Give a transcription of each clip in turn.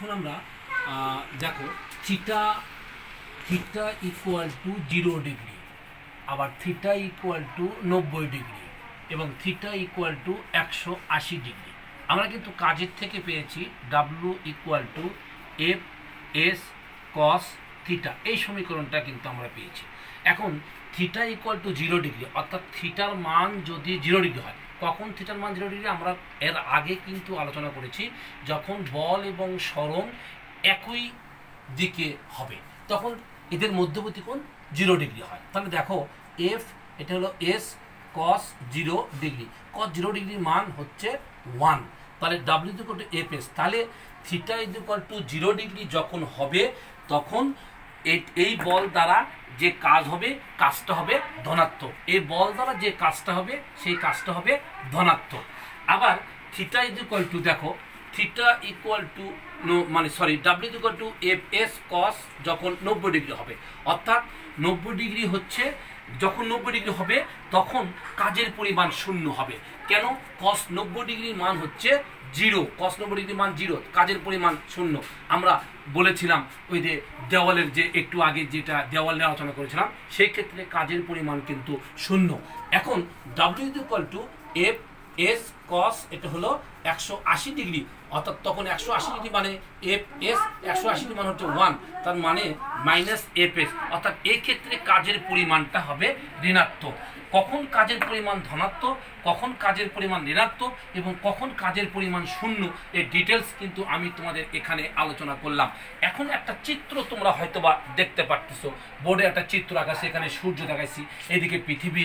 এখন আমরা দেখো theta theta equal to zero degree আবার থিটা ইকুয়াল টু নব্বই ডিগ্রি এবং থিটা ইকুয়াল টু একশো আশি ডিগ্রি আমরা কিন্তু কাজের থেকে পেয়েছি W equal to F S cos theta এই সমীকরণটা কিন্তু আমরা পেয়েছি। এখন theta equal to zero degree অর্থাৎ থিটার মান যদি জিরো ডিগ্রি হয়, কখন থিটার মান জিরো ডিগ্রি আমরা এর আগে কিন্তু আলোচনা করেছি, যখন বল এবং সরণ একই দিকে হবে, তখন এদের মধ্যবর্তী কোণ জিরো ডিগ্রি হয়। তাহলে দেখো এফ এটা হলো S cos zero degree cos zero ডিগ্রির মান হচ্ছে ওয়ান তাহলে W equal to F S তাহলে theta equal to zero degree যখন হবে, তখন এই- বল দ্বারা যে কাজ হবে, কাজটা হবে ধনাত্মক। এই বল দ্বারা যে কাজটা হবে, সেই কাজটা হবে ধনাত্মক। আবার থিটা ইজ ইকুয়াল টু দেখো থিটা ইকুয়াল টু মানে sorry W equal to F S cos যখন নব্বই ডিগ্রি হবে। অর্থাৎ নব্বই ডিগ্রি হচ্ছে, যখন নব্বই ডিগ্রি হবে, তখন কাজের পরিমাণ শূন্য হবে। কেন? কস নব্বই ডিগ্রির মান হচ্ছে জিরো, কস নব্বই ডিগ্রির মান জিরো, কাজের পরিমাণ শূন্য। আমরা বলেছিলাম ওই যে দেওয়ালের যে একটু আগে যেটা দেওয়াল নিয়ে আলোচনা করেছিলাম, সেই ক্ষেত্রে কাজের পরিমাণ কিন্তু শূন্য। এখন W equal to F S cos এটা হলো একশো আশি ডিগ্রি। অর্থাৎ তখন একশো আশি ডিগ্রি মানে এফ এস একশো আশি ডিগ্রি মানে হচ্ছে ওয়ান তার মানে মাইনাস এফ এস অর্থাৎ এই ক্ষেত্রে কাজের পরিমাণটা হবে ঋণাত্মক। কখন কাজের পরিমাণ ধনাত্মক, কখন কাজের পরিমাণ ঋণাত্মক এবং কখন কাজের পরিমাণ শূন্য, এই ডিটেলস কিন্তু আমি তোমাদের এখানে আলোচনা করলাম। এখন একটা চিত্র তোমরা হয়তোবা দেখতে পারতেছো। বোর্ডে একটা চিত্র আঁকাছি এখানে সূর্য দেখাইছি। এদিকে পৃথিবী,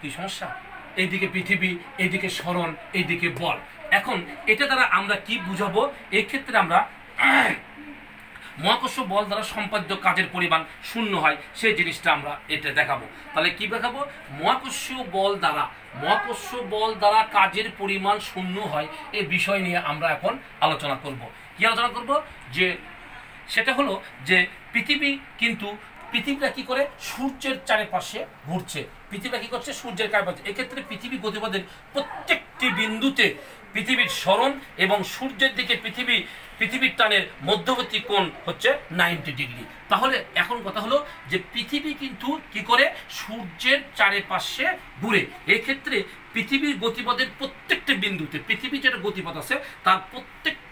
কি সমস্যা? এইদিকে পৃথিবী, এইদিকে স্মরণ, এইদিকে বল। এখন এটা দ্বারা আমরা কি বুঝাবো? এই ক্ষেত্রে আমরা মহাকর্ষ বল দ্বারা সম্পাদ্য কাজের পরিমাণ শূন্য হয়, সেই জিনিসটা আমরা এটা দেখাবো। তাহলে কি দেখাবো? মহাকর্ষ বল দ্বারা, মহাকর্ষ বল দ্বারা কাজের পরিমাণ শূন্য হয় এই বিষয় নিয়ে আমরা এখন আলোচনা করব। কি আলোচনা করব? যে, সেটা হলো যে পৃথিবী কিন্তু পৃথিবীটা কি করে? সূর্যের চারিপাশে ঘুরছে। পৃথিবীটা কি করছে? সূর্যের চারিপাশে। এক্ষেত্রে পৃথিবী গতিপথের প্রত্যেকটি বিন্দুতে পৃথিবীর স্মরণ এবং সূর্যের দিকে পৃথিবী, পৃথিবীর টানের মধ্যবর্তী কোণ হচ্ছে নাইনটি ডিগ্রি। তাহলে এখন কথা হলো যে পৃথিবী কিন্তু কি করে? সূর্যের চারিপাশে ঘুরে। এক্ষেত্রে পৃথিবীর গতিপথের প্রত্যেকটি বিন্দুতে, পৃথিবীর যেটা গতিপথ আছে, তার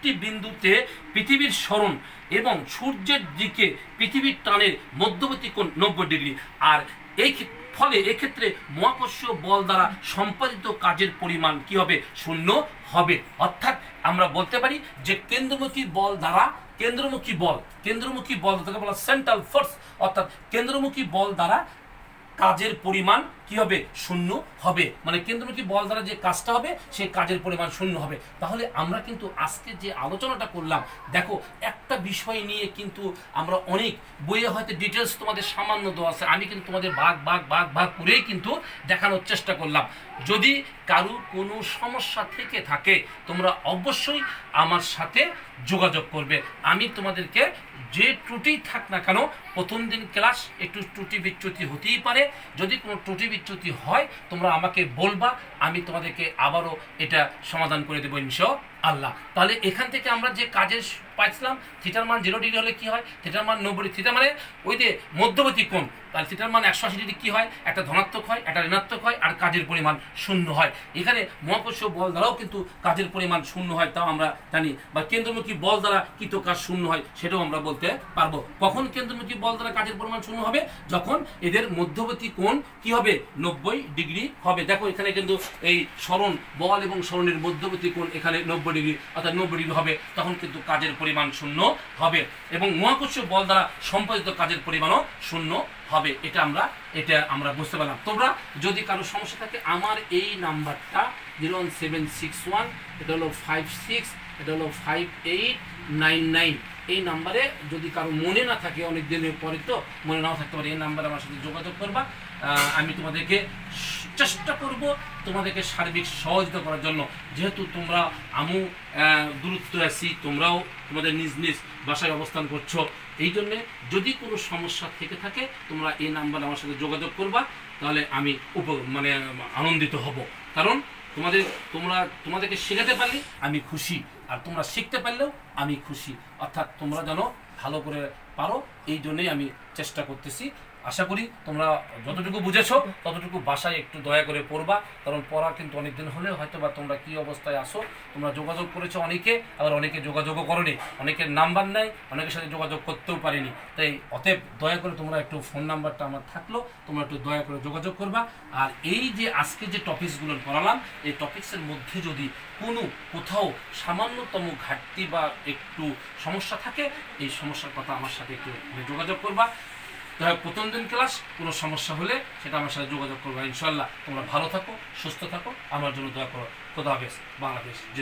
প্রত্যেকটি বিন্দুতে পৃথিবীর স্মরণ এবং সূর্যের দিকে পৃথিবীর টানের মধ্যবর্তী কোণ নব্বই ডিগ্রি। আর এই ফলে এক্ষেত্রে মহাকর্ষীয় বল দ্বারা সম্পাদিত কাজের পরিমাণ কি হবে? শূন্য হবে। অর্থাৎ আমরা বলতে পারি যে কেন্দ্রমুখী বল দ্বারা কেন্দ্রমুখী বল কেন্দ্রমুখী বল, তাকে বলা সেন্ট্রাল ফোর্স অর্থাৎ কেন্দ্রমুখী বল দ্বারা কাজের পরিমাণ কি হবে? শূন্য হবে। মানে কেন্দ্রমুখী বল দ্বারা যে কাজটা হবে, সেই কাজের পরিমাণ শূন্য হবে। তাহলে আমরা কিন্তু আজকে যে আলোচনাটা করলাম, দেখো, একটা বিষয় নিয়ে কিন্তু আমরা অনেক বইয়ে হয়তো ডিটেলস তোমাদের সামান্য দেওয়া আছে। আমি কিন্তু তোমাদের ভাগ ভাগ ভাগ ভাগ করেই কিন্তু দেখানোর চেষ্টা করলাম। যদি কারও কোনো সমস্যা থেকে থাকে, তোমরা অবশ্যই আমার সাথে যোগাযোগ করবে। আমি তোমাদেরকে যে ত্রুটি থাক না কেন প্রথম দিন ক্লাস একটু ত্রুটি বিচ্যুতি হতেই পারে। যদি কোনো ত্রুটি বিচ্যুতি হয়, তোমরা আমাকে বলবা, আমি তোমাদেরকে আবারও এটা সমাধান করে দেবো ইনশো আল্লাহ তাহলে এখান থেকে আমরা যে কাজের পাইছিলাম, থিটার মান জিরো ডিগ্রি হলে কি হয়? থিটার মান নব্বই থিটা মানে ওই যে মধ্যবর্তী কোণ। তাহলে থিটার মান একশো আশি ডিগ্রি কি হয়? একটা ধনাত্মক হয়, একটা ঋণাত্মক হয়, আর কাজের পরিমাণ শূন্য হয়। এখানে মহাকর্ষ বল দ্বারাও কিন্তু কাজের পরিমাণ শূন্য হয়, তাও আমরা জানি। বা কেন্দ্রমুখী বল দ্বারা কৃত কাজ শূন্য হয়, সেটাও আমরা বলতে পারব। কখন কেন্দ্রমুখী বল দ্বারা কাজের পরিমাণ শূন্য হবে, যখন এদের মধ্যবর্তী কোণ কি হবে? নব্বই ডিগ্রি হবে। দেখো, এখানে কিন্তু এই স্মরণ, বল এবং স্মরণের মধ্যবর্তী কোণ এখানে নব্বই ডিগ্রি, অর্থাৎ নব্বই ডিগ্রি হবে, তখন কিন্তু কাজের পরিমাণ শূন্য হবে। এবং মহাকর্ষ বল দ্বারা সম্পাদিত কাজের পরিমাণও শূন্য হবে এটা আমরা এটা আমরা বুঝতে পারলাম। তোমরা যদি কারও সমস্যা থাকে, আমার এই নাম্বারটা zero one seven six one, এটা হলো ফাইভ সিক্স, এটা হলো ফাইভ এইট নাইন নাইন, এই নাম্বারে যদি কারও মনে না থাকে, অনেক দিনের পরে তো মনে নাও থাকতে পারে, এই নাম্বারে আমার সাথে যোগাযোগ করবা। আমি তোমাদেরকে চেষ্টা করব তোমাদেরকে সার্বিক সহযোগিতা করার জন্য। যেহেতু তোমরা আমু দূরত্ব আছি, তোমরাও তোমাদের নিজ নিজ বাসায় অবস্থান করছ এই জন্যে যদি কোনো সমস্যা থেকে থাকে, তোমরা এই নাম্বারে আমার সাথে যোগাযোগ করবা, তাহলে আমি উপ মানে আনন্দিত হব। কারণ তোমাদের, তোমরা, তোমাদেরকে শেখাতে পারলে আমি খুশি, আর তোমরা শিখতে পারলেও আমি খুশি। অর্থাৎ তোমরা যেন ভালো করে পারো, এই জন্যেই আমি চেষ্টা করতেছি। আশা করি তোমরা যতটুকু বুঝেছ, ততটুকু বাসায় একটু দয়া করে পড়বা, কারণ পড়া কিন্তু অনেকদিন হলে হয়তো বা তোমরা কি অবস্থায় আসো, তোমরা যোগাযোগ করেছ অনেকে, আবার অনেকে যোগাযোগও করনি, অনেকের নাম্বার নেই, অনেকের সাথে যোগাযোগ করতেও পারিনি। তাই অতএব দয়া করে তোমরা একটু ফোন নাম্বারটা আমার থাকল, তোমরা একটু দয়া করে যোগাযোগ করবা। আর এই যে আজকে যে টপিকসগুলো পড়ালাম, এই টপিক্সের মধ্যে যদি কোনো কোথাও সামান্যতম ঘাটতি বা একটু সমস্যা থাকে, এই সমস্যার কথা আমার সাথে একটু যোগাযোগ করবা। হোক, প্রথম দিন ক্লাস কোনো সমস্যা হলে সেটা আমার সাথে যোগাযোগ করব। ইনশাল্লাহ তোমরা ভালো থাকো সুস্থ থাকো। আমার জন্য দয়া করো। খোদা হাফেজ। বাংলাদেশ।